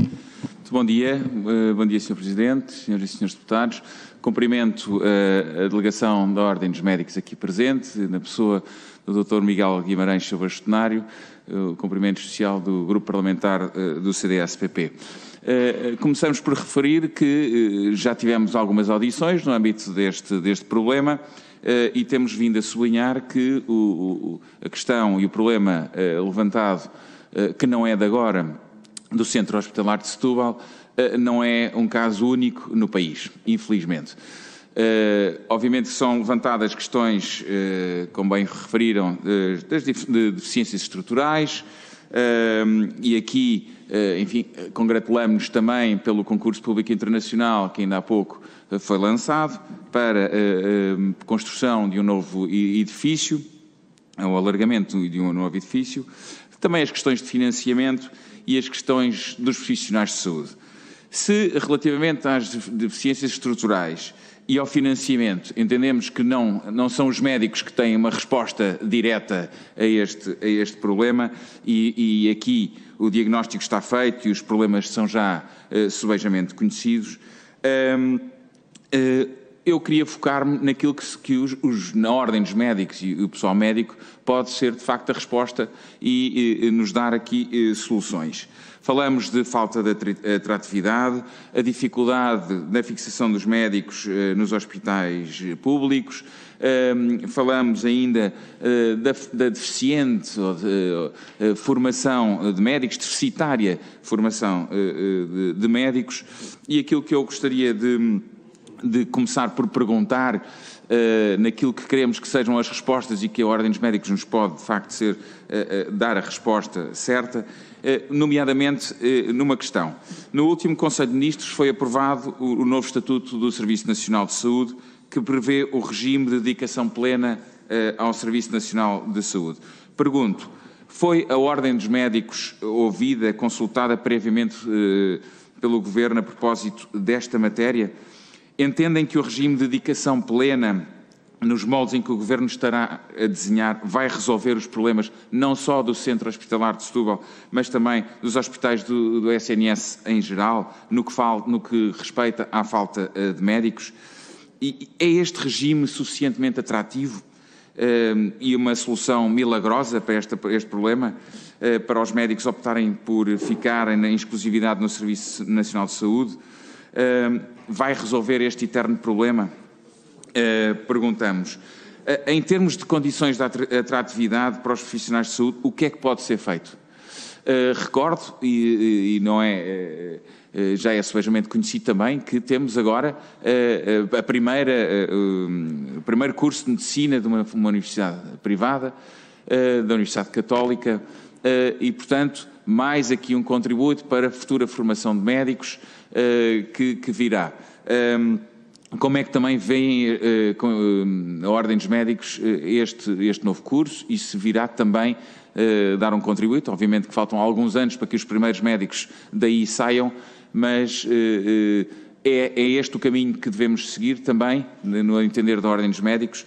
Muito bom dia, uh, bom dia Sr. Presidente, Senhoras e Senhores Deputados. Cumprimento uh, a delegação da Ordem dos Médicos aqui presente, na pessoa do Dr. Miguel Guimarães seu bastonário, uh, cumprimento especial do Grupo Parlamentar do CDS-PP. Começamos por referir que já tivemos algumas audições no âmbito deste, deste problema e temos vindo a sublinhar que o, a questão e o problema levantado, que não é de agora, do Centro Hospitalar de Setúbal eh, não é um caso único no país, infelizmente. Uh, obviamente são levantadas questões, uh, como bem referiram, de deficiências estruturais e aqui, enfim, congratulamos-nos também pelo concurso público internacional que ainda há pouco foi lançado para a construção de um novo edifício, o alargamento de um novo edifício, também as questões de financiamento e as questões dos profissionais de saúde. Se, relativamente às deficiências estruturais e ao financiamento, entendemos que não, não são os médicos que têm uma resposta direta a este, a este problema e, e aqui o diagnóstico está feito e os problemas são já uh, subejamente conhecidos. Um, uh, eh, eu queria focar-me naquilo que, que os, os, na ordem dos médicos e o pessoal médico pode ser de facto a resposta e, e nos dar aqui e, soluções. Falamos de falta de atratividade, a dificuldade na fixação dos médicos eh, nos hospitais públicos, ehm, falamos ainda eh, da, da deficiente de, eh, formação de médicos, deficitária formação de, de médicos, e aquilo que eu gostaria de de começar por perguntar uh, naquilo que queremos que sejam as respostas e que a Ordem dos Médicos nos pode, de facto, ser, uh, uh, dar a resposta certa, nomeadamente numa questão. No último Conselho de Ministros foi aprovado o, o, novo Estatuto do Serviço Nacional de Saúde, que prevê o regime de dedicação plena ao Serviço Nacional de Saúde. Pergunto, foi a Ordem dos Médicos ouvida, consultada previamente pelo Governo a propósito desta matéria? Entendem que o regime de dedicação plena, nos moldes em que o Governo estará a desenhar, vai resolver os problemas não só do Centro Hospitalar de Setúbal, mas também dos hospitais do, do SNS em geral, no que, fal, no que respeita à falta uh, de médicos? E é este regime suficientemente atrativo uh, e uma solução milagrosa para, para este problema? Uh, para os médicos optarem por ficarem na exclusividade no Serviço Nacional de Saúde? Vai resolver este eterno problema? Uh, perguntamos. Uh, em termos de condições de atratividade para os profissionais de saúde, o que é que pode ser feito? Uh, recordo, e, não é, já é subejamente conhecido também, que temos agora a primeira, o primeiro curso de medicina de uma universidade privada, da Universidade Católica, e, portanto, mais aqui um contributo para a futura formação de médicos que, que virá. Um, como é que também vem uh, a Ordem dos Médicos este, este novo curso e se virá também dar um contributo? Obviamente que faltam alguns anos para que os primeiros médicos daí saiam, mas é, é, este o caminho que devemos seguir também, no entender da Ordem dos Médicos.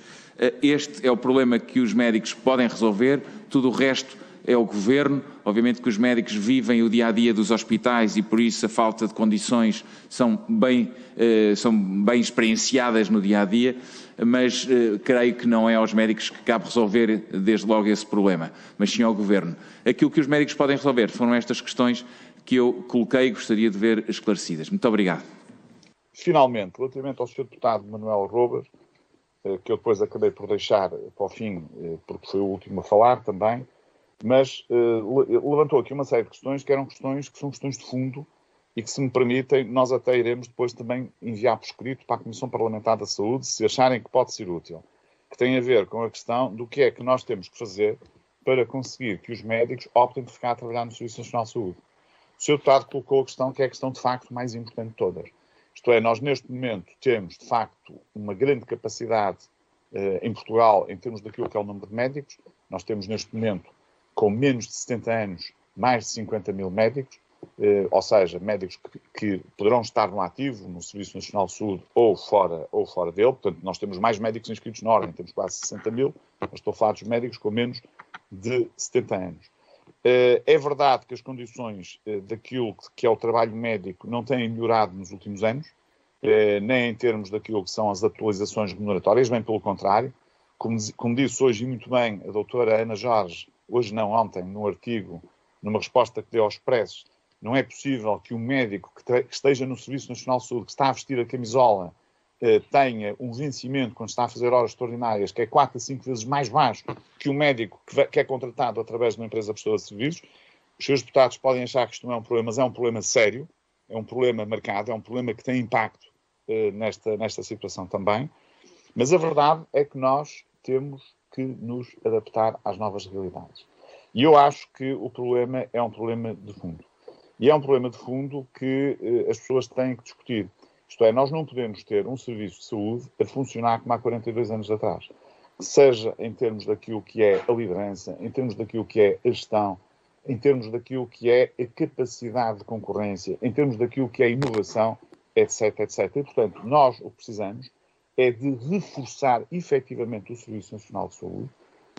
este é o problema que os médicos podem resolver, tudo o resto é o governo. Obviamente que os médicos vivem o dia a dia dos hospitais e por isso a falta de condições são bem, eh, são bem experienciadas no dia a dia, mas eh, creio que não é aos médicos que cabe resolver desde logo esse problema, mas sim ao governo. Aquilo que os médicos podem resolver foram estas questões que eu coloquei e gostaria de ver esclarecidas. Muito obrigado. Finalmente, relativamente ao Sr. Deputado Manuel Robas, eh, que eu depois acabei por deixar para o fim, porque foi o último a falar também, mas uh, levantou aqui uma série de questões que eram questões que são questões de fundo e que, se me permitem, nós até iremos depois também enviar por escrito para a Comissão Parlamentar da Saúde, se acharem que pode ser útil, que tem a ver com a questão do que é que nós temos que fazer para conseguir que os médicos optem por ficar a trabalhar no Serviço Nacional de Saúde. O Sr. Deputado colocou a questão que é a questão de facto mais importante de todas. Isto é, nós neste momento temos de facto uma grande capacidade eh, em Portugal em termos daquilo que é o número de médicos. Nós temos neste momento com menos de 70 anos, mais de 50 mil médicos, eh, ou seja, médicos que, que, poderão estar no ativo, no Serviço Nacional de Saúde ou fora, ou fora dele. Portanto, nós temos mais médicos inscritos na ordem, temos quase 60 mil, mas estou a falar dos médicos com menos de 70 anos. Eh, é verdade que as condições eh, daquilo que é o trabalho médico não têm melhorado nos últimos anos, eh, nem em termos daquilo que são as atualizações remuneratórias, bem pelo contrário. Como, como disse hoje muito bem a doutora Ana Jorge, hoje não, ontem, num artigo, numa resposta que deu aos Expressos, não é possível que um médico que, que esteja no Serviço Nacional de Saúde, que está a vestir a camisola, eh, tenha um vencimento quando está a fazer horas extraordinárias que é 4 a 5 vezes mais baixo que o médico que, que é contratado através de uma empresa prestadora de serviços. Os seus deputados podem achar que isto não é um problema, mas é um problema sério, é um problema marcado, é um problema que tem impacto eh, nesta, nesta situação também. Mas a verdade é que nós temos que nos adaptar às novas realidades. E eu acho que o problema é um problema de fundo. E é um problema de fundo que eh, as pessoas têm que discutir. Isto é, nós não podemos ter um serviço de saúde a funcionar como há 42 anos atrás. Seja em termos daquilo que é a liderança, em termos daquilo que é a gestão, em termos daquilo que é a capacidade de concorrência, em termos daquilo que é a inovação, etc, etc. E, portanto, nós o que precisamos é de reforçar efetivamente o Serviço Nacional de Saúde,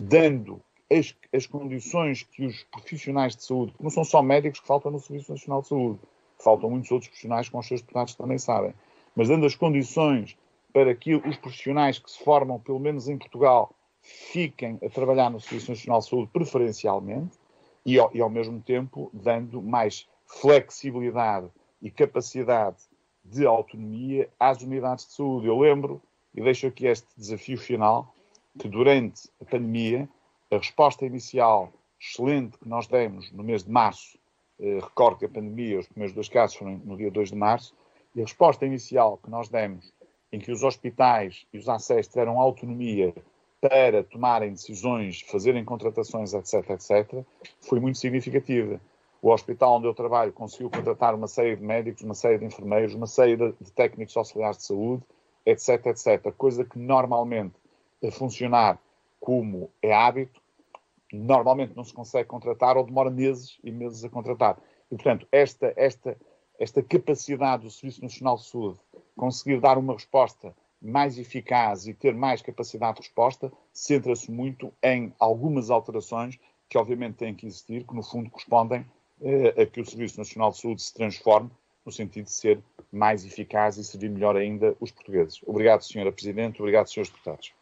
dando as, as condições que os profissionais de saúde, não são só médicos que faltam no Serviço Nacional de Saúde, faltam muitos outros profissionais, como os seus deputados também sabem, mas dando as condições para que os profissionais que se formam, pelo menos em Portugal, fiquem a trabalhar no Serviço Nacional de Saúde preferencialmente e ao, e ao mesmo tempo dando mais flexibilidade e capacidade de autonomia às unidades de saúde. Eu lembro, e deixo aqui este desafio final, que durante a pandemia, a resposta inicial excelente que nós demos no mês de março eh, recordo que a pandemia, os primeiros dois casos foram no dia 2 de março, e a resposta inicial que nós demos, em que os hospitais e os ACES tiveram autonomia para tomarem decisões, fazerem contratações, etc., etc., foi muito significativa. O hospital onde eu trabalho conseguiu contratar uma série de médicos, uma série de enfermeiros, uma série de, técnicos auxiliares de saúde, etc., etc., coisa que normalmente a funcionar como é hábito, normalmente não se consegue contratar ou demora meses e meses a contratar. E, portanto, esta, esta, esta capacidade do Serviço Nacional de Saúde conseguir dar uma resposta mais eficaz e ter mais capacidade de resposta centra-se muito em algumas alterações que, obviamente, têm que existir, que, no fundo, correspondem a que o Serviço Nacional de Saúde se transforme no sentido de ser mais eficaz e servir melhor ainda os portugueses. Obrigado, Sra. Presidente. Obrigado, Srs. Deputados.